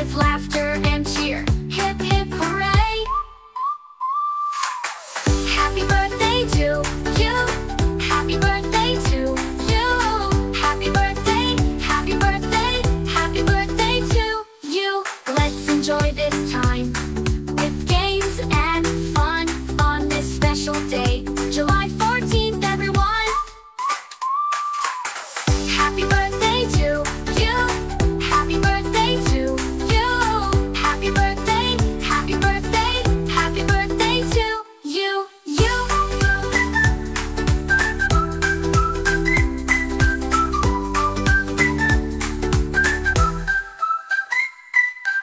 with laugh.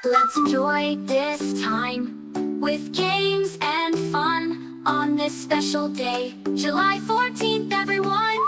Let's enjoy this time with games and fun on this special day, July 14th, everyone.